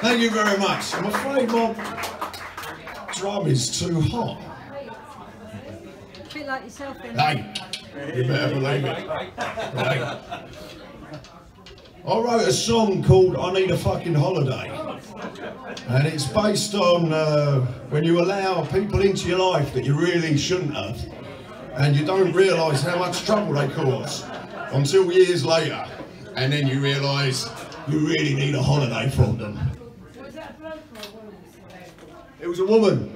Thank you very much. I'm afraid my drum is too hot. A bit like yourself then. Hey, you better believe it. Hey. I wrote a song called I Need a Fucking Holiday. And it's based on uh, when you allow people into your life that you really shouldn't have. And you don't realise how much trouble they cause until years later. And then you realise you really need a holiday from them. Was that a bloke or a woman? It was a woman.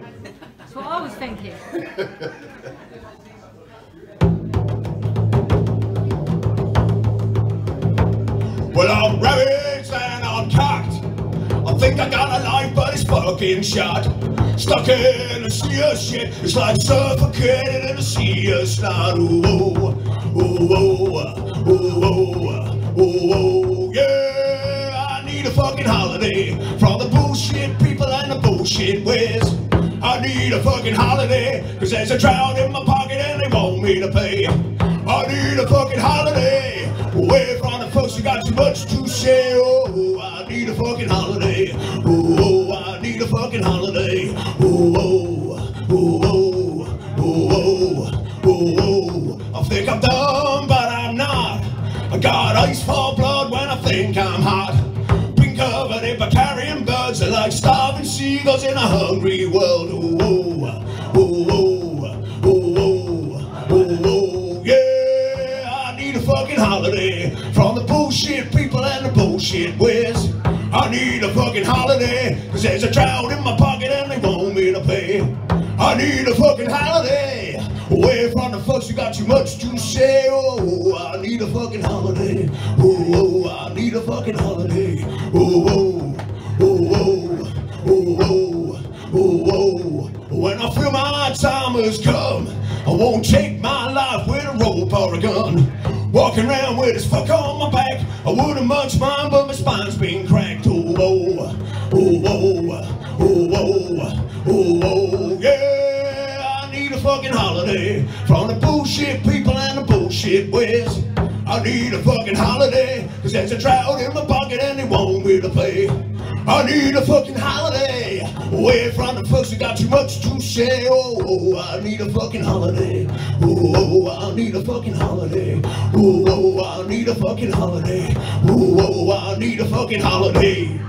That's what I was thinking. Well, I'm ravaged and I'm cocked. I think I got a life, but it's fucking shot. Stuck in a sea of shit. It's like suffocated in a sea of snot. Ooh, ooh, ooh, ooh, ooh, ooh, ooh, ooh, yeah. I need a fucking holiday from the bullshit bullshit ways. I need a fucking holiday, cause there's a drought in my pocket and they want me to pay. I need a fucking holiday, away from the folks who got too much to say. Oh, I need a fucking holiday. Oh, oh I need a fucking holiday. Oh, oh, oh, oh, oh, oh, oh, oh. I think I'm dumb, but I'm not. I got ice for blood when I think I'm hot. Like starving seagulls in a hungry world. Oh, oh, oh, oh, oh, oh, oh, oh, yeah. I need a fucking holiday from the bullshit people and the bullshit ways. I need a fucking holiday, cause there's a drought in my pocket and they want me to pay. I need a fucking holiday, away from the folks who got too much to say. Oh, I need a fucking holiday. Oh, oh I need a fucking holiday. Oh, oh, oh, come, I won't take my life with a rope or a gun. Walking around with this fuck on my back, I wouldn't much mine, but my spine's been cracked. Oh, oh, oh, oh, oh, oh, oh, oh, yeah. I need a fucking holiday from the bullshit people and the bullshit ways. I need a fucking holiday, cause there's a drought in my pocket and they want me to pay. I need a fucking holiday, away from the folks who got too much to say. Oh, oh I need a fucking holiday. Oh, oh, I need a fucking holiday. Oh, oh, I need a fucking holiday. Oh, oh, I need a fucking holiday.